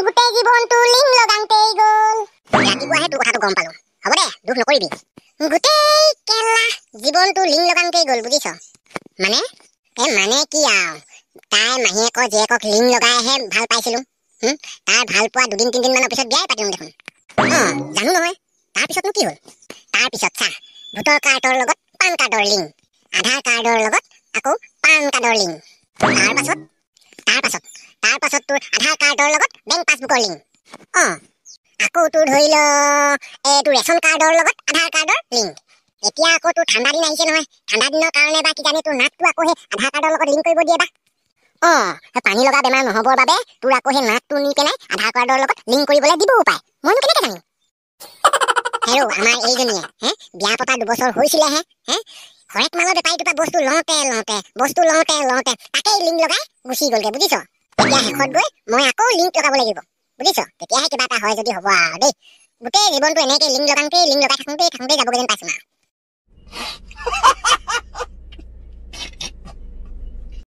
গোটেই জীৱনটো লিং লগাওঁতেই গ'ল ৰাতিপুৱাহে তোৰ কথাটো গম পালো। হ'ব দে দুখ নকৰিবি। গোটেই কেলা জীৱনটো লিং লগাওঁতেই গ'ল বুজিছ? মানে? এ মানে কি আৰু? তাই মাহীয়েকৰ জীয়েকক লিং লগাইহে ভাল পাইছিলো। তাৰ ভাল পোৱা দুদিন তিনিদিনমানৰ পিছত বিয়াই পাতিম দেখোন। অঁ জানো নহয়। তাৰপিছতনো কি হ'ল? তাৰপিছত চা ভোটৰ কাৰ্ডৰ লগত পান কাৰ্ডৰ লিংক আধাৰ কাৰ্ডৰ লগত আকৌ পান কাৰ্ডৰ লিংক তাৰ পাছত তাৰ পাছত তাৰ আধাৰ কাৰ্ডৰ লগত বেংক পাছবুকৰ লিংক অঁ আকৌ তোৰ ধৰি ল এই তোৰ ৰেচন কাৰ্ডৰ লগত আধাৰ কাৰ্ডৰ লিংক এতিয়া আকৌ তোৰ ঠাণ্ডা দিন আহিছে নহয়। ঠাণ্ডা দিনৰ কাৰণে বা কিজানি তোৰ নাকটো আকৌ সেই আধাৰ কাৰ্ডৰ লগত লিংক কৰিব দিয়ে বা। অঁ পানী লগা বেমাৰ নহ'বৰ বাবে তোৰ আকৌ সেই নাকটো নি পেলাই আধাৰ কাৰ্ডৰ লগত লিংক কৰিবলৈ দিবও পাৰে। মইনো কেনেকৈ জানিম? হেৰৌ আমাৰ এইজনীয়ে হে? বিয়া পতা দুবছৰ হৈছিলেহে হে? হৰেক মালৰ বেপাৰীটোৰ পৰা বস্তু লওঁতে লওঁতে বস্তু লওঁতে লওঁতে তাকেই লিংক লগাই গুচি গ'লগে বুজিছ? এতিয়া শেষত গৈ মই আকৌ লিংক লগাব লাগিব বুজিছ? তেতিয়াহে কিবা এটা হয় যদি হ'ব আৰু দেই। গোটেই জীৱনটো এনেকৈ লিংক লগাওঁতেই লিংক লগাই থাকোঁতেই থাকোঁতেই যাবগৈ যেন পাইছোঁ আৰু।